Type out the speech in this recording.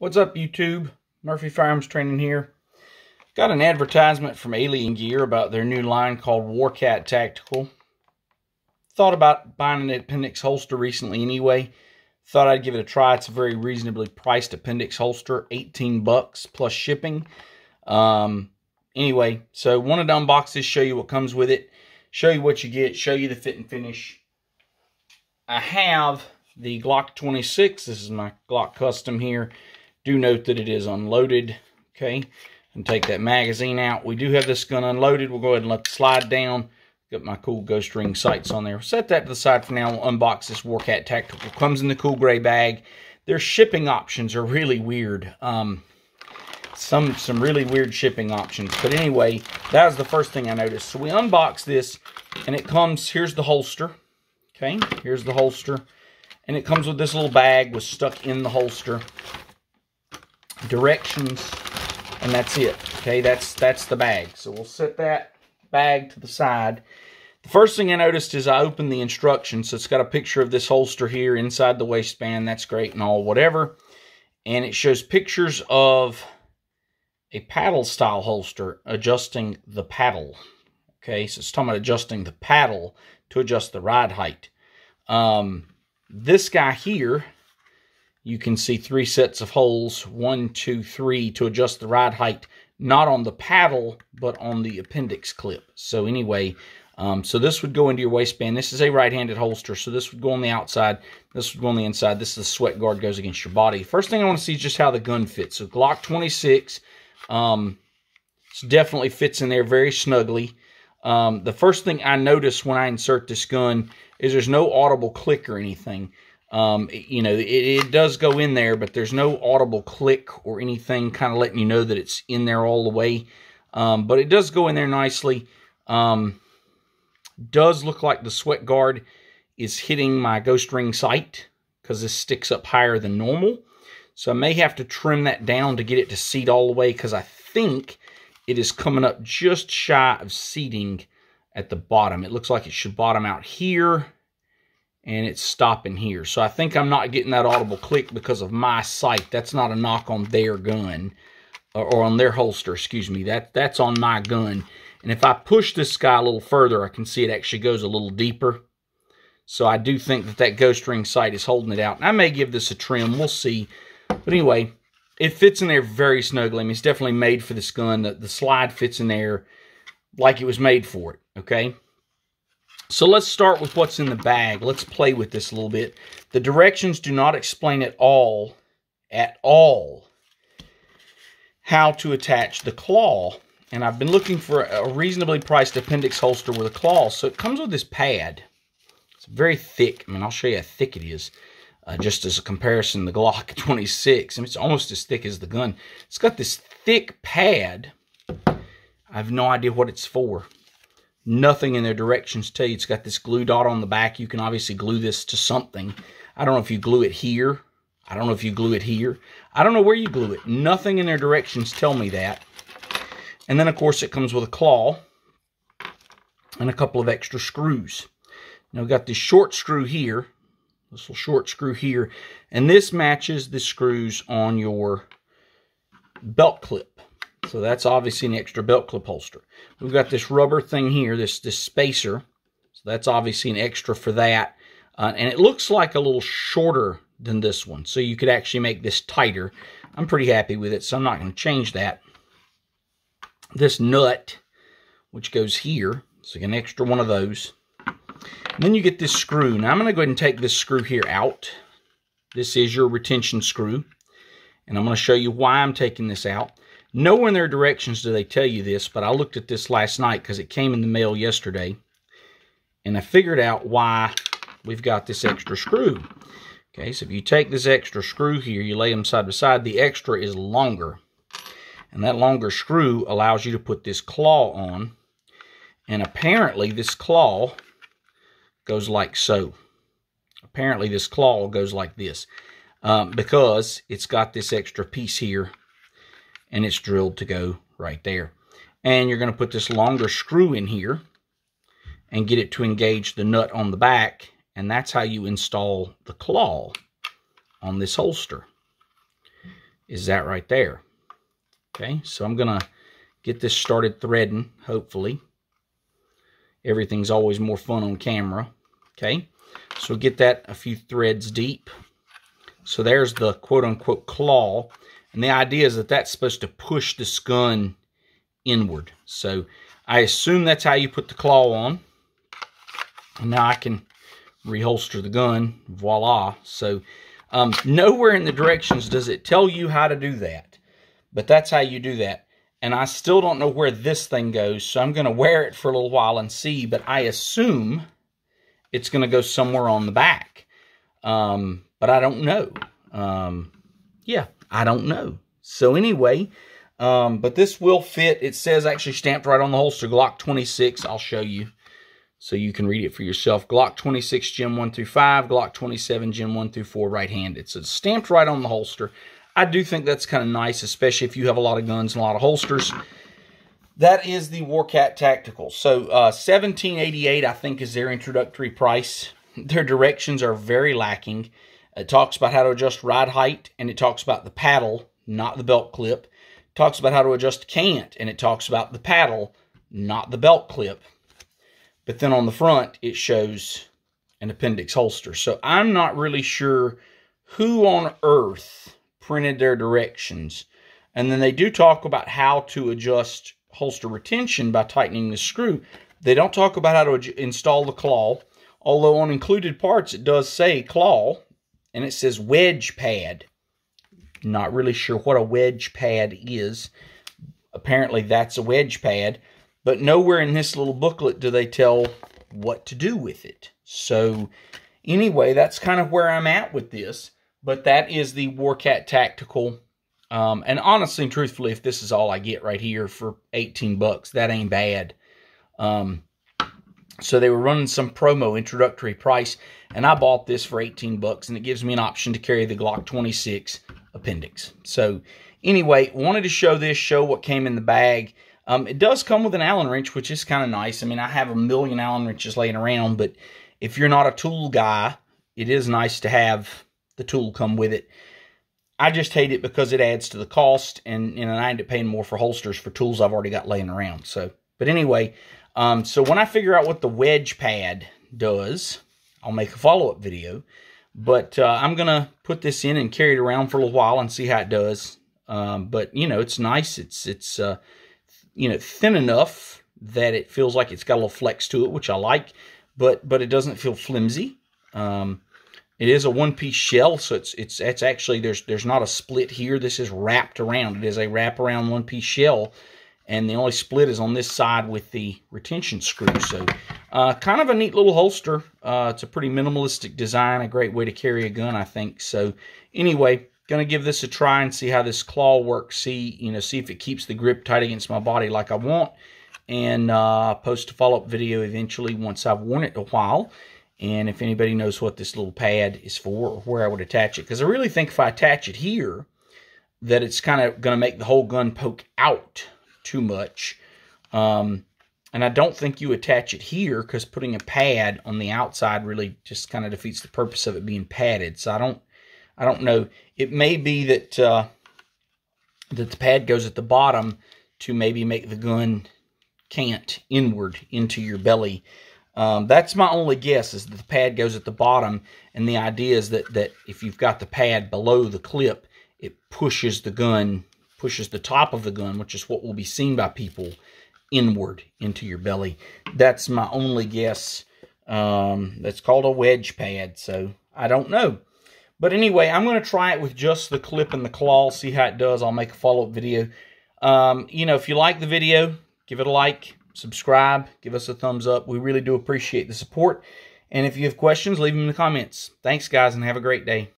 What's up, YouTube? Murphy Firearms Training here. Got an advertisement from Alien Gear about their new line called Warcat Tactical. Thought about buying an appendix holster recently anyway. Thought I'd give it a try. It's a very reasonably priced appendix holster, 18 bucks plus shipping. Um, anyway, so wanted to unbox this, show you what comes with it, show you what you get, show you the fit and finish. I have the Glock 26. This is my Glock Custom here. Do note that it is unloaded, okay? And take that magazine out. We do have this gun unloaded. We'll go ahead and let the slide down. Got my cool ghost ring sights on there. Set that to the side for now. We'll unbox this Warcat Tactical. Comes in the cool gray bag. Their shipping options are really weird. Um, some some really weird shipping options. But anyway, that was the first thing I noticed. So we unbox this, and it comes, here's the holster. Okay, here's the holster. And it comes with this little bag was stuck in the holster directions, and that's it. Okay, that's that's the bag. So we'll set that bag to the side. The first thing I noticed is I opened the instructions. So it's got a picture of this holster here inside the waistband. That's great and all, whatever. And it shows pictures of a paddle style holster adjusting the paddle. Okay, so it's talking about adjusting the paddle to adjust the ride height. Um, this guy here you can see three sets of holes, one, two, three, to adjust the ride height, not on the paddle, but on the appendix clip. So anyway, um, so this would go into your waistband. This is a right-handed holster, so this would go on the outside. This would go on the inside. This is the sweat guard goes against your body. First thing I want to see is just how the gun fits. So Glock 26, um, definitely fits in there very snugly. Um, the first thing I notice when I insert this gun is there's no audible click or anything. Um, you know, it, it, does go in there, but there's no audible click or anything kind of letting you know that it's in there all the way. Um, but it does go in there nicely. Um, does look like the sweat guard is hitting my ghost ring sight because this sticks up higher than normal. So I may have to trim that down to get it to seat all the way because I think it is coming up just shy of seating at the bottom. It looks like it should bottom out here and it's stopping here. So I think I'm not getting that audible click because of my sight. That's not a knock on their gun or, on their holster, excuse me. That That's on my gun. And if I push this guy a little further, I can see it actually goes a little deeper. So I do think that that ghost ring sight is holding it out. And I may give this a trim. We'll see. But anyway, it fits in there very snugly. I mean, it's definitely made for this gun. The, the slide fits in there like it was made for it, okay? So let's start with what's in the bag. Let's play with this a little bit. The directions do not explain at all, at all, how to attach the claw. And I've been looking for a reasonably priced appendix holster with a claw. So it comes with this pad. It's very thick. I mean, I'll show you how thick it is. Uh, just as a comparison, the Glock 26. I mean, it's almost as thick as the gun. It's got this thick pad. I have no idea what it's for nothing in their directions tell you. It's got this glue dot on the back. You can obviously glue this to something. I don't know if you glue it here. I don't know if you glue it here. I don't know where you glue it. Nothing in their directions tell me that. And then, of course, it comes with a claw and a couple of extra screws. Now, we've got this short screw here, this little short screw here, and this matches the screws on your belt clip. So that's obviously an extra belt clip holster. We've got this rubber thing here, this, this spacer. So that's obviously an extra for that. Uh, and it looks like a little shorter than this one. So you could actually make this tighter. I'm pretty happy with it, so I'm not going to change that. This nut, which goes here, so an extra one of those. And then you get this screw. Now I'm going to go ahead and take this screw here out. This is your retention screw. And I'm going to show you why I'm taking this out. Nowhere in their directions do they tell you this, but I looked at this last night because it came in the mail yesterday. And I figured out why we've got this extra screw. Okay, so if you take this extra screw here, you lay them side by side, the extra is longer. And that longer screw allows you to put this claw on. And apparently this claw goes like so. Apparently this claw goes like this. Um, because it's got this extra piece here and it's drilled to go right there. And you're going to put this longer screw in here and get it to engage the nut on the back. And that's how you install the claw on this holster. is that right there. Okay, so I'm going to get this started threading, hopefully. Everything's always more fun on camera. Okay, so get that a few threads deep. So there's the quote-unquote claw. And the idea is that that's supposed to push this gun inward. So I assume that's how you put the claw on. And now I can reholster the gun. Voila. So um, nowhere in the directions does it tell you how to do that. But that's how you do that. And I still don't know where this thing goes. So I'm going to wear it for a little while and see. But I assume it's going to go somewhere on the back. Um, but I don't know. Um, yeah, I don't know. So anyway, um, but this will fit. It says actually stamped right on the holster, Glock 26. I'll show you so you can read it for yourself. Glock 26 Gen 1 through 5, Glock 27 Gen 1 through 4 right-handed. So it's stamped right on the holster. I do think that's kind of nice, especially if you have a lot of guns and a lot of holsters. That is the Warcat Tactical. So uh, 1788 I think is their introductory price. Their directions are very lacking. It talks about how to adjust ride height, and it talks about the paddle, not the belt clip. It talks about how to adjust cant, and it talks about the paddle, not the belt clip. But then on the front, it shows an appendix holster. So I'm not really sure who on earth printed their directions. And then they do talk about how to adjust holster retention by tightening the screw. They don't talk about how to install the claw, although on included parts it does say claw, and it says wedge pad. Not really sure what a wedge pad is. Apparently that's a wedge pad, but nowhere in this little booklet do they tell what to do with it. So anyway, that's kind of where I'm at with this. But that is the Warcat Tactical. Um, and honestly and truthfully, if this is all I get right here for 18 bucks, that ain't bad. Um, so they were running some promo introductory price, and I bought this for 18 bucks, and it gives me an option to carry the Glock 26 appendix. So anyway, wanted to show this, show what came in the bag. Um, it does come with an Allen wrench, which is kind of nice. I mean, I have a million Allen wrenches laying around, but if you're not a tool guy, it is nice to have the tool come with it. I just hate it because it adds to the cost, and, and I end up paying more for holsters for tools I've already got laying around. So, but anyway, um, so when I figure out what the wedge pad does, I'll make a follow-up video. But uh, I'm going to put this in and carry it around for a little while and see how it does. Um, but, you know, it's nice. It's, it's uh, you know, thin enough that it feels like it's got a little flex to it, which I like. But, but it doesn't feel flimsy. Um, it is a one-piece shell, so it's it's it's actually there's there's not a split here. This is wrapped around. It is a wrap around one-piece shell and the only split is on this side with the retention screw. So uh, kind of a neat little holster. Uh, it's a pretty minimalistic design, a great way to carry a gun, I think. So anyway, going to give this a try and see how this claw works. See, you know, see if it keeps the grip tight against my body like I want. And uh, post a follow-up video eventually once I've worn it a while. And if anybody knows what this little pad is for or where I would attach it. Because I really think if I attach it here, that it's kind of going to make the whole gun poke out too much. Um, and I don't think you attach it here because putting a pad on the outside really just kind of defeats the purpose of it being padded. So I don't, I don't know. It may be that uh, that the pad goes at the bottom to maybe make the gun cant inward into your belly. Um, that's my only guess is that the pad goes at the bottom, and the idea is that that if you've got the pad below the clip, it pushes the gun pushes the top of the gun, which is what will be seen by people, inward into your belly. That's my only guess. Um, that's called a wedge pad, so I don't know. But anyway, I'm going to try it with just the clip and the claw, see how it does. I'll make a follow-up video. Um, you know, if you like the video, give it a like, subscribe, give us a thumbs up. We really do appreciate the support. And if you have questions, leave them in the comments. Thanks, guys, and have a great day.